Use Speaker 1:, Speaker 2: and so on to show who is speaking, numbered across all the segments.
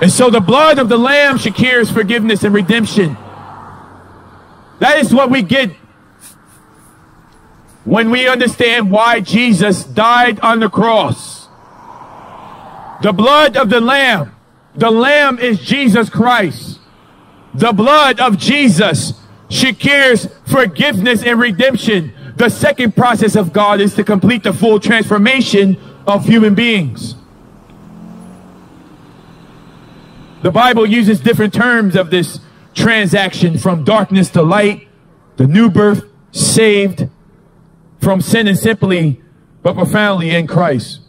Speaker 1: And so the blood of the Lamb secures forgiveness and redemption. That is what we get when we understand why Jesus died on the cross. The blood of the Lamb. The Lamb is Jesus Christ. The blood of Jesus secures forgiveness and redemption. The second process of God is to complete the full transformation of human beings. The Bible uses different terms of this transaction from darkness to light, the new birth, saved from sin and simply, but profoundly in Christ.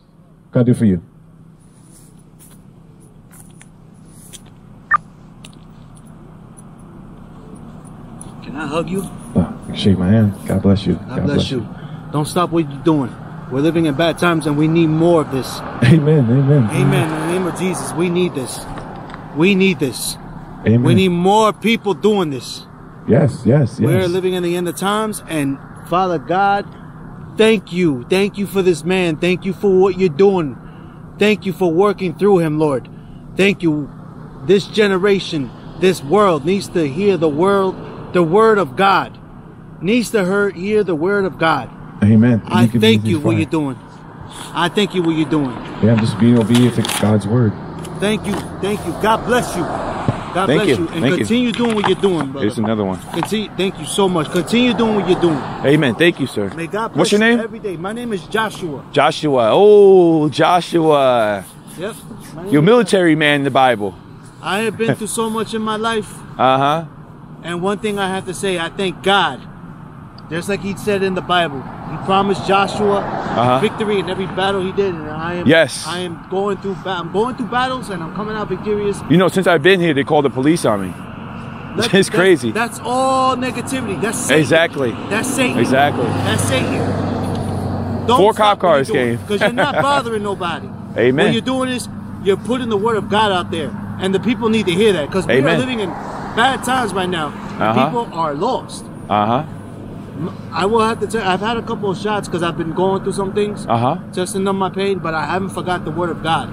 Speaker 1: What can I do for you?
Speaker 2: Can I hug you?
Speaker 1: Oh, shake my hand. God bless you.
Speaker 2: God, bless, you. Don't stop what you're doing. We're living in bad times and we need more of this.
Speaker 1: Amen. Amen.
Speaker 2: Amen. In the name of Jesus, we need this. We need this.
Speaker 1: Amen.
Speaker 2: We need more people doing this.
Speaker 1: Yes, yes, yes.
Speaker 2: We're living in the end of times and Father God, thank you. Thank you for this man. Thank you for what you're doing. Thank you for working through him, Lord. Thank you. This generation, this world needs to hear the world, the word of God. Needs to hear, hear the word of God.
Speaker 1: Amen.
Speaker 2: I thank you what you're doing. I thank you for what you're doing.
Speaker 1: Yeah, I'm just being obedient to God's word.
Speaker 2: Thank you. Thank you. God bless you. God
Speaker 3: Thank
Speaker 2: bless
Speaker 3: you.
Speaker 2: you. And
Speaker 3: Thank you.
Speaker 2: continue doing what you're doing, brother.
Speaker 3: Here's another one.
Speaker 2: Continue, thank you so much. Continue doing what you're doing.
Speaker 3: Amen. Thank you, sir.
Speaker 2: May God bless
Speaker 3: What's your
Speaker 2: you
Speaker 3: name?
Speaker 2: every day. My name is Joshua.
Speaker 3: Joshua. Oh, Joshua.
Speaker 2: Yep.
Speaker 3: You're military man in the Bible.
Speaker 2: I have been through so much in my life.
Speaker 3: Uh huh.
Speaker 2: And one thing I have to say, I thank God. Just like he said in the Bible, he promised Joshua
Speaker 3: Uh-huh.
Speaker 2: victory in every battle he did, and I am.
Speaker 3: Yes.
Speaker 2: I am going through. Ba- I'm going through battles, and I'm coming out victorious.
Speaker 3: You know, since I've been here, they called the police on me.
Speaker 2: Let-
Speaker 3: It's
Speaker 2: that's-
Speaker 3: crazy.
Speaker 2: That's all negativity. That's Satan.
Speaker 3: Exactly.
Speaker 2: That's Satan.
Speaker 3: Exactly.
Speaker 2: That's Satan. Don't
Speaker 3: Four cop cars came.
Speaker 2: because you're not bothering nobody.
Speaker 3: Amen.
Speaker 2: What you're doing is you're putting the word of God out there, and the people need to hear that because we are living in bad times right now.
Speaker 3: Uh-huh.
Speaker 2: People are lost.
Speaker 3: Uh huh.
Speaker 2: I will have to tell. I've had a couple of shots because I've been going through some things,
Speaker 3: Uh huh.
Speaker 2: just to numb my pain, but I haven't forgot the word of God.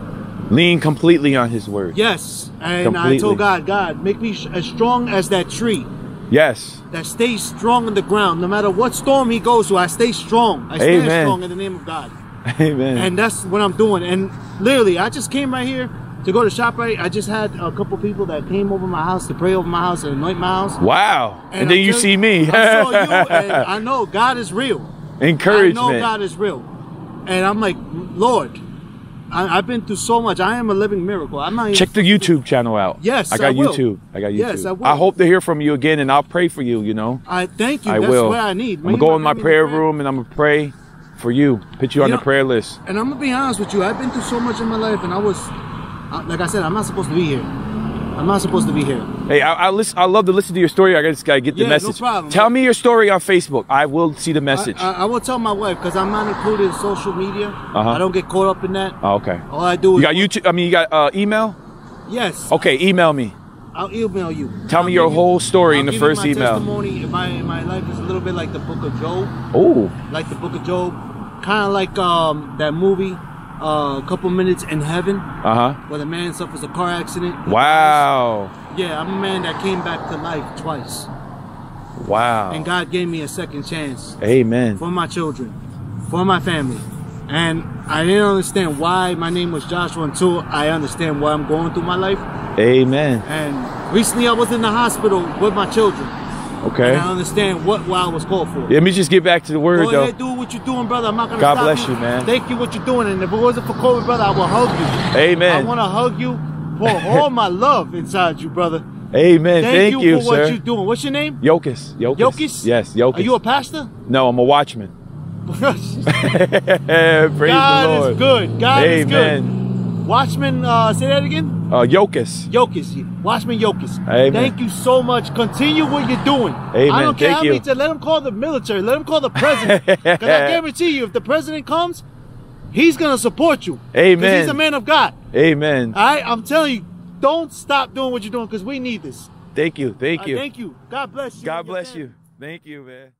Speaker 3: Lean completely on His word.
Speaker 2: Yes, and I told God, God, make me sh- as strong as that tree
Speaker 3: Yes.
Speaker 2: that stays strong in the ground. No matter what storm he goes through, I stay strong. I stand
Speaker 3: Amen.
Speaker 2: strong in the name of God.
Speaker 3: Amen.
Speaker 2: and that's what I'm doing. And literally, I just came right here to go to ShopRite. I just had a couple people that came over my house to pray over my house and anoint my house.
Speaker 3: wow. And, then
Speaker 2: I'm
Speaker 3: you see me.
Speaker 2: I saw you, and I know God is real.
Speaker 3: Encouragement.
Speaker 2: I know God is real, and I'm like, Lord, I, I've been through so much. I am a living miracle. I'm not even
Speaker 3: Check the YouTube channel out.
Speaker 2: Yes,
Speaker 3: I got
Speaker 2: I.
Speaker 3: YouTube. I got YouTube.
Speaker 2: Yes, I will.
Speaker 3: I hope to hear from you again, and I'll pray for you. You know,
Speaker 2: I thank you.
Speaker 3: I
Speaker 2: That's
Speaker 3: will.
Speaker 2: what I need.
Speaker 3: I'm gonna go in my prayer
Speaker 2: pray.
Speaker 3: room, and I'm gonna pray for you. Put you on
Speaker 2: You
Speaker 3: the prayer list.
Speaker 2: And I'm gonna be honest with you. I've been through so much in my life, and I was, like I said, I'm not supposed to be here. I'm not supposed to be here.
Speaker 3: Hey, I, I listen. I love to listen to your story. I just gotta get the
Speaker 2: Yeah, no
Speaker 3: message.
Speaker 2: problem.
Speaker 3: Tell me your story on Facebook. I will see the message.
Speaker 2: I, I, I will tell my wife because I'm not included in social media.
Speaker 3: Uh-huh.
Speaker 2: I don't get caught up in that.
Speaker 3: oh, okay.
Speaker 2: All I do is
Speaker 3: You got YouTube. I mean, you got uh, email.
Speaker 2: Yes.
Speaker 3: Okay, email me.
Speaker 2: I'll email you.
Speaker 3: Tell
Speaker 2: I'll
Speaker 3: me your
Speaker 2: you-
Speaker 3: whole story
Speaker 2: I'll
Speaker 3: in the first
Speaker 2: my
Speaker 3: email.
Speaker 2: Testimony. My my life is a little bit like the Book of Job,
Speaker 3: Oh,
Speaker 2: like the Book of Job, kind of like um that movie, uh, a couple minutes in heaven,
Speaker 3: uh huh.
Speaker 2: where the man suffers a car accident.
Speaker 3: Wow.
Speaker 2: Yeah, I'm a man that came back to life twice,
Speaker 3: Wow.
Speaker 2: and God gave me a second chance
Speaker 3: Amen.
Speaker 2: for my children, for my family. And I didn't understand why my name was Joshua until I understand why I'm going through my life.
Speaker 3: Amen.
Speaker 2: And recently I was in the hospital with my children.
Speaker 3: Okay.
Speaker 2: And I understand what why I was called for.
Speaker 3: Let me just get back to the word
Speaker 2: Go
Speaker 3: though.
Speaker 2: ahead, do what you're doing, brother. I'm not gonna
Speaker 3: God
Speaker 2: stop
Speaker 3: bless you, man.
Speaker 2: Thank you what you're doing. And if it wasn't for COVID, brother, I will hug you.
Speaker 3: Amen.
Speaker 2: I wanna hug you, pour all my love inside you, brother.
Speaker 3: Amen.
Speaker 2: Thank,
Speaker 3: Thank,
Speaker 2: you,
Speaker 3: you,
Speaker 2: for what you're doing. What's your name?
Speaker 3: Yokas. Yokas.
Speaker 2: Yokas?
Speaker 3: Yes, Yokas.
Speaker 2: Are you a pastor?
Speaker 3: no, I'm a watchman. Praise
Speaker 2: God
Speaker 3: the Lord.
Speaker 2: is good. God is good. Watchman, uh, say that again.
Speaker 3: Uh, Yokas.
Speaker 2: Yokas, Watchman Yokas.
Speaker 3: Amen.
Speaker 2: Thank you so much. Continue what you're doing.
Speaker 3: Amen.
Speaker 2: I don't care
Speaker 3: Thank
Speaker 2: how many. Let him call the military. Let him call the president. Because I guarantee you, if the president comes, he's gonna support you.
Speaker 3: Amen.
Speaker 2: Because he's a man of God.
Speaker 3: Amen.
Speaker 2: All right. I'm telling you, don't stop doing what you're doing because we need this.
Speaker 3: Thank you. Thank
Speaker 2: Uh,
Speaker 3: you.
Speaker 2: thank you. God bless you.
Speaker 3: God bless you. Thank you, man.